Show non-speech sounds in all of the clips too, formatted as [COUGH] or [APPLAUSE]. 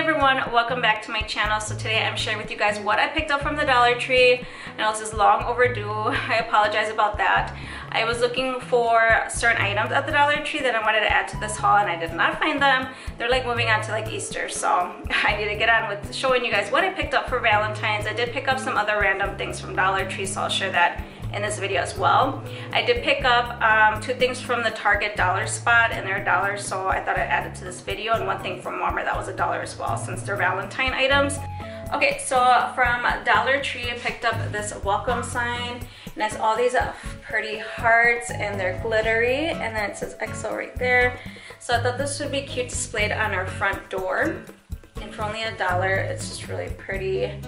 everyone, welcome back to my channel. So today I'm sharing with you guys what I picked up from the Dollar Tree. I know this is long overdue, [LAUGHS] I apologize about that. I was looking for certain items at the Dollar Tree that I wanted to add to this haul and I did not find them. They're like moving on to like Easter, so [LAUGHS] I need to get on with showing you guys what I picked up for Valentine's. I did pick up some other random things from Dollar Tree, so I'll share that in this video as well. I did pick up um, two things from the Target dollar spot and they're a dollar so I thought I'd add it to this video and one thing from Walmart that was a dollar as well since they're Valentine items. Okay, so from Dollar Tree I picked up this welcome sign and it's all these uh, pretty hearts and they're glittery and then it says XO right there. So I thought this would be cute displayed on our front door and for only a dollar it's just really pretty and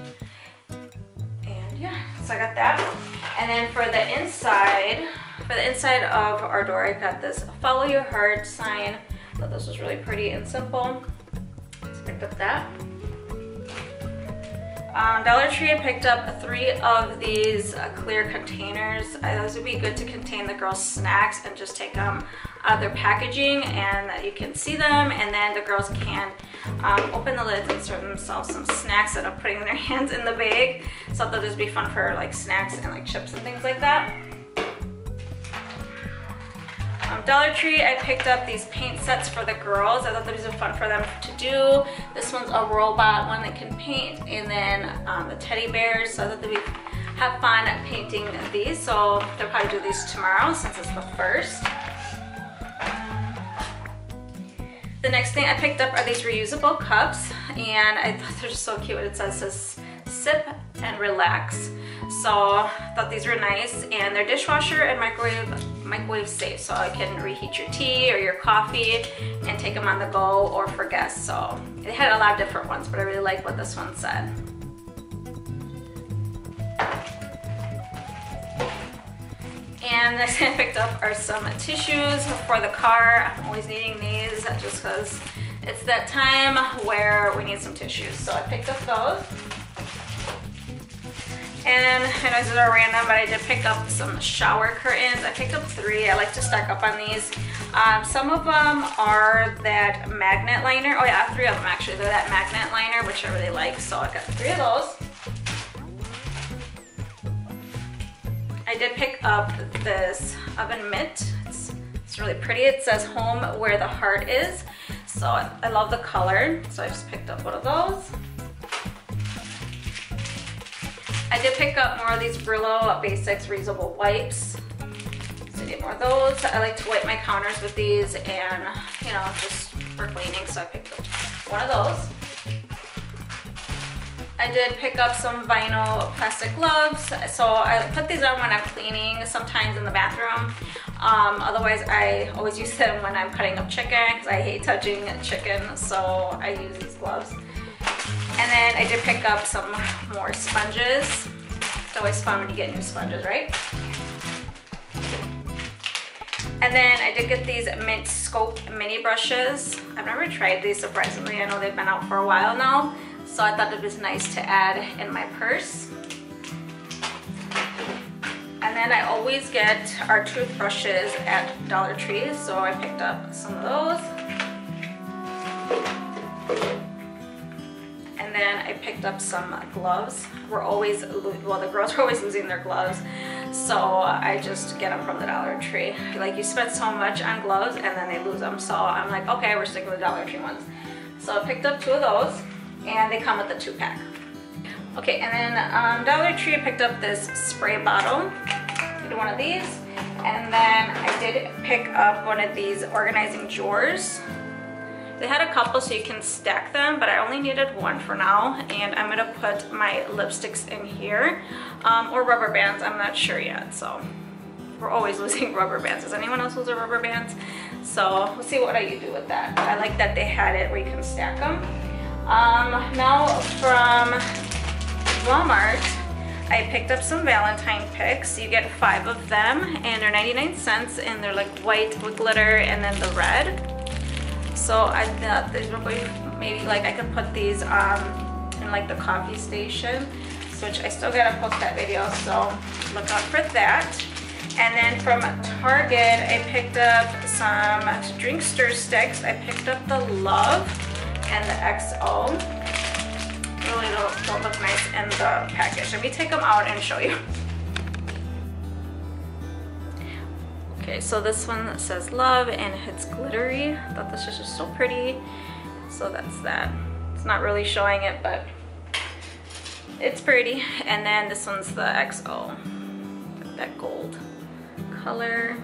yeah so I got that and then for the inside, for the inside of our door, I got this follow your heart sign. I thought this was really pretty and simple. So picked up that. Um, Dollar Tree, I picked up three of these uh, clear containers. Thought this would be good to contain the girls' snacks and just take them of their packaging and that you can see them and then the girls can um, open the lids and serve themselves some snacks instead of putting their [LAUGHS] hands in the bag. So thought this would be fun for like snacks and like chips and things like that. Um, Dollar Tree, I picked up these paint sets for the girls. I thought that these were fun for them to do. This one's a robot one that can paint, and then um, the teddy bears. So I thought they'd have fun painting these. So they'll probably do these tomorrow since it's the first. Next thing I picked up are these reusable cups, and I thought they're just so cute. It says this sip and relax. So I thought these were nice, and they're dishwasher and microwave microwave safe so I can reheat your tea or your coffee and take them on the go or for guests so they had a lot of different ones but I really like what this one said and next thing [LAUGHS] I picked up are some tissues for the car I'm always needing these just because it's that time where we need some tissues so I picked up those and I know these are random, but I did pick up some shower curtains. I picked up three. I like to stack up on these. Um, some of them are that magnet liner. Oh yeah, three of them actually. They're that magnet liner, which I really like. So I got three of those. I did pick up this oven mitt. It's, it's really pretty. It says home where the heart is. So I love the color. So I just picked up one of those. I did pick up more of these Brillo Basics reusable wipes. So I need more of those. I like to wipe my counters with these and, you know, just for cleaning. So I picked up one of those. I did pick up some vinyl plastic gloves. So I put these on when I'm cleaning, sometimes in the bathroom. Um, otherwise, I always [LAUGHS] use them when I'm cutting up chicken because I hate touching chicken. So I use these gloves. And then I did pick up some more sponges. It's always fun when you get new sponges, right? And then I did get these Mint Scope mini brushes. I've never tried these surprisingly. I know they've been out for a while now. So I thought it was nice to add in my purse. And then I always get our toothbrushes at Dollar Tree. So I picked up some of those and then I picked up some gloves. We're always, well the girls [LAUGHS] are always losing their gloves, so I just get them from the Dollar Tree. Like you spend so much on gloves and then they lose them, so I'm like, okay, we're sticking with Dollar Tree ones. So I picked up two of those, and they come with a two pack. Okay, and then um, Dollar Tree, I picked up this spray bottle, one of these, and then I did pick up one of these organizing drawers. They had a couple so you can stack them, but I only needed one for now. And I'm gonna put my lipsticks in here, um, or rubber bands, I'm not sure yet, so. We're always [LAUGHS] losing rubber bands. Does anyone else lose rubber bands? So we'll see what I do with that. I like that they had it where you can stack them. Um, now from Walmart, I picked up some Valentine picks. You get five of them and they're 99 cents and they're like white with glitter and then the red. So I thought these were going, maybe like I could put these um, in like the coffee station, which I still gotta post that video, so look out for that. And then from Target, I picked up some drink stir sticks. I picked up the Love, and the XO really don't, don't look nice in the package. Let me take them out and show you. Okay, so this one says love and it's glittery. I thought this was just so pretty. So that's that. It's not really showing it, but it's pretty. And then this one's the XO, that gold color.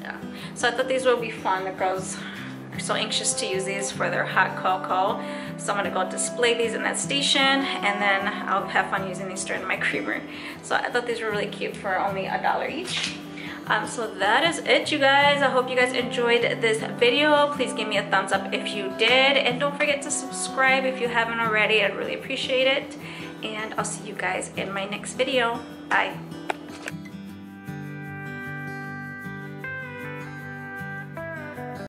Yeah, so I thought these would be fun. Girls so anxious to use these for their hot cocoa. So I'm gonna go display these in that station and then I'll have fun using these during my [LAUGHS] creamer. So I thought these were really cute for only a dollar each. Um, so that is it you guys. I hope you guys enjoyed this video. Please give me a thumbs up if you did. And don't forget to subscribe if you haven't already. I'd really appreciate it. And I'll see you guys in my next video. Bye.